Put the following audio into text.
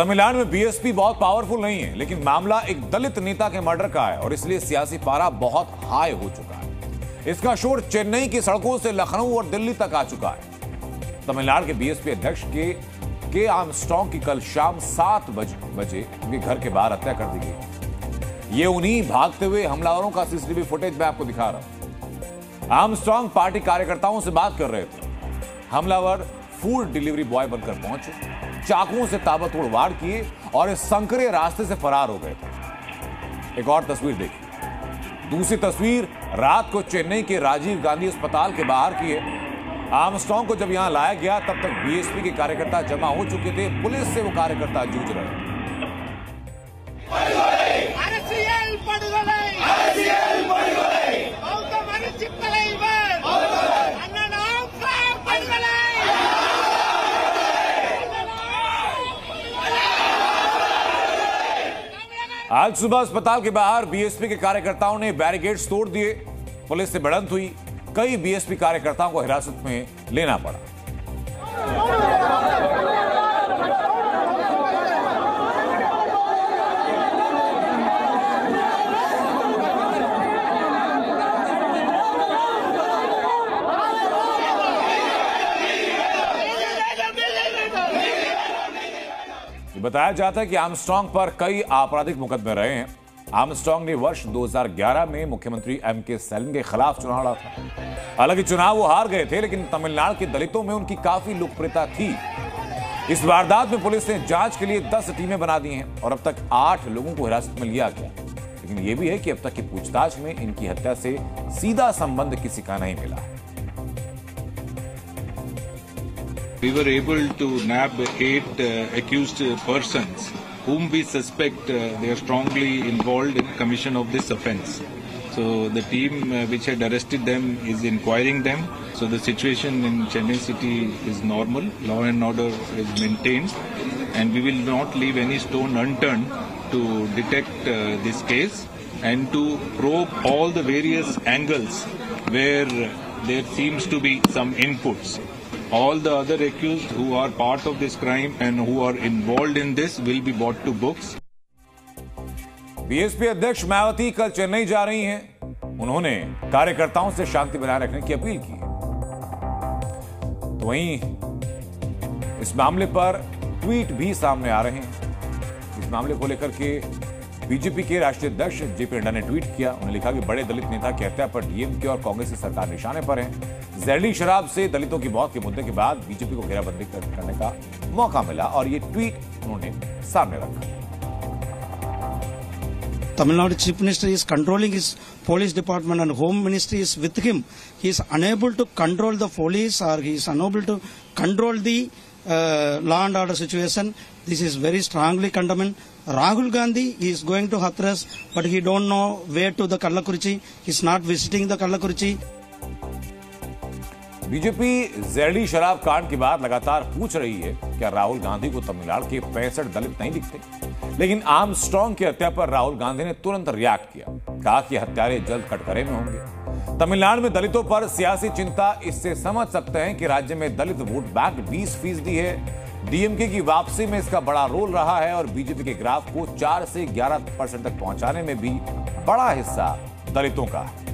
तमिलनाडु में बीएसपी बहुत पावरफुल नहीं है, लेकिन मामला एक दलित नेता के मर्डर का है और इसलिए सियासी पारा बहुत हाई हो चुका है। इसका शोर चेन्नई की सड़कों से लखनऊ और दिल्ली तक आ चुका है। तमिलनाडु के बीएसपी अध्यक्ष के के आर्मस्ट्रॉन्ग की कल शाम सात बजे उनके घर के बाहर हत्या कर दी गई। ये उन्हीं भागते हुए हमलावरों का सीसीटीवी फुटेज मैं आपको दिखा रहा हूँ। आर्मस्ट्रॉन्ग पार्टी कार्यकर्ताओं से बात कर रहे थे। हमलावर फ़ूड डिलीवरी बॉय बनकर पहुँचे। चाकुओं से ताबड़तोड़ वार किए और इस संकरे रास्ते से फरार हो गए थे। एक और तस्वीर देखिए। दूसरी तस्वीर रात को चेन्नई के राजीव गांधी अस्पताल के बाहर की है। आर्मस्ट्रॉन्ग को जब यहाँ लाया गया तब तक बीएसपी के कार्यकर्ता जमा हो चुके थे। पुलिस से वो कार्यकर्ता जूझ रहे थे आज सुबह अस्पताल के बाहर बीएसपी के कार्यकर्ताओं ने बैरिकेड्स तोड़ दिए। पुलिस से भिड़ंत हुई। कई बीएसपी कार्यकर्ताओं को हिरासत में लेना पड़ा ये बताया जाता है कि आर्मस्ट्रॉन्ग पर कई आपराधिक मुकदमे रहे हैं। आर्मस्ट्रॉन्ग ने वर्ष 2011 में मुख्यमंत्री एम के स्टालिन के खिलाफ चुनाव लड़ा था। हालाँकि चुनाव वो हार गए थे, लेकिन तमिलनाडु के दलितों में उनकी काफ़ी लोकप्रियता थी। इस वारदात में पुलिस ने जाँच के लिए 10 टीमें बना दी हैं और अब तक आठ लोगों को हिरासत में लिया गया लेकिन यह भी है कि अब तक की पूछताछ में इनकी हत्या से सीधा संबंध किसी का नहीं मिला है। We were able to nab eight uh, accused persons whom we suspect uh, they are strongly involved in commission of this offence. So the team uh, which had arrested them is inquiring them. So the situation in Chennai city is normal. Law and order is maintained, and we will not leave any stone unturned to detect uh, this case and to probe all the various angles where there seems to be some inputs. All the other accused who are part of this crime and who are involved in this will be brought to books. BSP अध्यक्ष मायावती कल चेन्नई जा रही हैं उन्होंने कार्यकर्ताओं से शांति बनाए रखने की अपील की है तो वहीं इस मामले पर ट्वीट भी सामने आ रहे हैं इस मामले को लेकर के बीजेपी के राष्ट्रीय अध्यक्ष जेपी नड्डा ने ट्वीट किया। उन्होंने लिखा कि बड़े दलित नेता की हत्या पर डीएमके और कांग्रेस की सरकार निशाने पर है। जहरीली शराब से दलितों की मौत के मुद्दे के बाद बीजेपी को घेराबंदी करने का मौका मिला और ये ट्वीट उन्होंने सामने रखा। Tamil Nadu chief minister is controlling is police department and home ministry is with him he is unable to control the police are he is unable to control the uh, law and order situation. This is very strongly condemned. Rahul Gandhi is going to Hathras, but he don't know where to the Kallakurichi. He is not visiting the Kallakurichi. BJP जहरीली शराब कांड की बात लगातार पूछ रही है क्या राहुल गांधी को तमिलनाडु के पैंसठ दलित नहीं दिखते लेकिन आर्म स्ट्रॉन्ग की हत्या पर राहुल गांधी ने तुरंत रिएक्ट किया कहा कि हत्यारे जल्द कटघरे में होंगे तमिलनाडु में दलितों पर सियासी चिंता। इससे समझ सकते हैं कि राज्य में दलित वोट बैंक 20 फ़ीसदी है। डीएमके की वापसी में इसका बड़ा रोल रहा है और बीजेपी के ग्राफ को 4 से 11 परसेंट तक पहुँचाने में भी बड़ा हिस्सा दलितों का। है.